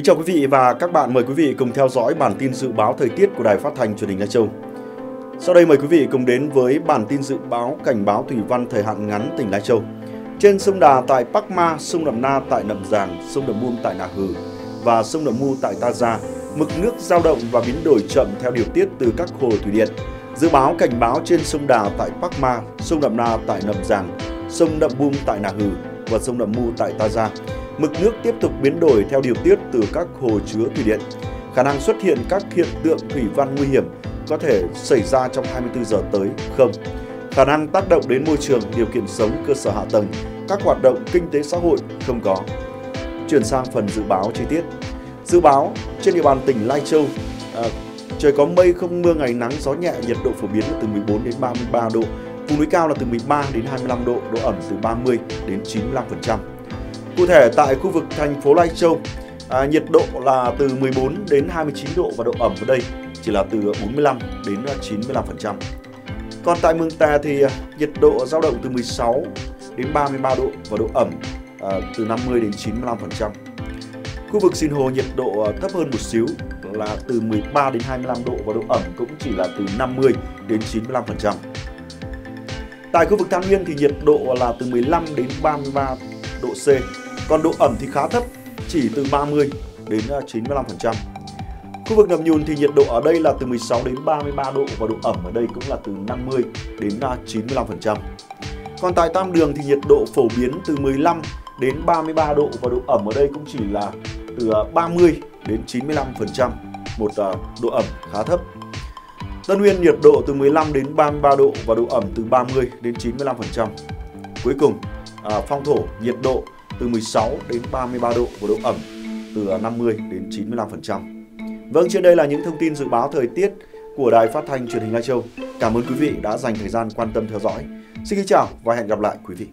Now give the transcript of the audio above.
Kính chào quý vị và các bạn, mời quý vị cùng theo dõi bản tin dự báo thời tiết của Đài Phát thanh Truyền hình Lai Châu. Sau đây mời quý vị cùng đến với bản tin dự báo cảnh báo thủy văn thời hạn ngắn tỉnh Lai Châu. Trên sông Đà tại Bắc Ma, sông Đầm Na tại Nậm Giàng, sông Đầm Môn tại Nà Hừ và sông Đầm Mu tại Ta Gia, mực nước dao động và biến đổi chậm theo điều tiết từ các hồ thủy điện. Dự báo cảnh báo trên sông Đà tại Bắc Ma, sông Đầm Na tại Nậm Giàng, sông Đầm Bum tại Nà Hừ và sông Đầm Mu tại Ta Gia mực nước tiếp tục biến đổi theo điều tiết từ các hồ chứa thủy điện. Khả năng xuất hiện các hiện tượng thủy văn nguy hiểm có thể xảy ra trong 24 giờ tới không. Khả năng tác động đến môi trường, điều kiện sống, cơ sở hạ tầng, các hoạt động kinh tế xã hội không có. Chuyển sang phần dự báo chi tiết. Dự báo trên địa bàn tỉnh Lai Châu, à, trời có mây không mưa ngày nắng gió nhẹ, nhiệt độ phổ biến là từ 14 đến 33 độ, vùng núi cao là từ 13 đến 25 độ, độ ẩm từ 30 đến 95%. Cụ thể tại khu vực thành phố Lai Châu, à, nhiệt độ là từ 14 đến 29 độ và độ ẩm ở đây chỉ là từ 45 đến 95%. Còn tại Mường Tè thì à, nhiệt độ dao động từ 16 đến 33 độ và độ ẩm à, từ 50 đến 95%. Khu vực Sinh Hồ nhiệt độ à, thấp hơn một xíu là từ 13 đến 25 độ và độ ẩm cũng chỉ là từ 50 đến 95%. Tại khu vực Tam Nguyên thì nhiệt độ là từ 15 đến 33 độ C còn độ ẩm thì khá thấp, chỉ từ 30 đến à, 95%. Khu vực ngầm Nhùn thì nhiệt độ ở đây là từ 16 đến 33 độ và độ ẩm ở đây cũng là từ 50 đến à, 95%. Còn tại Tam Đường thì nhiệt độ phổ biến từ 15 đến 33 độ và độ ẩm ở đây cũng chỉ là từ à, 30 đến 95%, một độ ẩm khá thấp. Tân Nguyên nhiệt độ từ 15 đến 33 độ và độ ẩm từ 30 đến 95%. Cuối cùng, À, Phong Thổ nhiệt độ từ 16 đến 33 độ và độ ẩm từ à, 50 đến 95%. Vâng, trên đây là những thông tin dự báo thời tiết của Đài Phát thanh Truyền hình Lai Châu. Cảm ơn quý vị đã dành thời gian quan tâm theo dõi. Xin kính chào và hẹn gặp lại quý vị.